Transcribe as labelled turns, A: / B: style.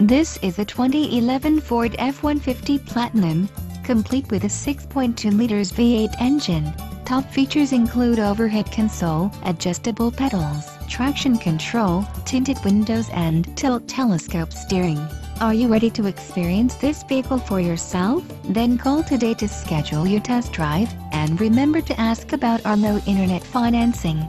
A: This is a 2011 Ford F-150 Platinum, complete with a 6.2 liters V8 engine. Top features include overhead console, adjustable pedals, traction control, tinted windows and tilt telescope steering. Are you ready to experience this vehicle for yourself? Then call today to schedule your test drive, and remember to ask about our low internet financing.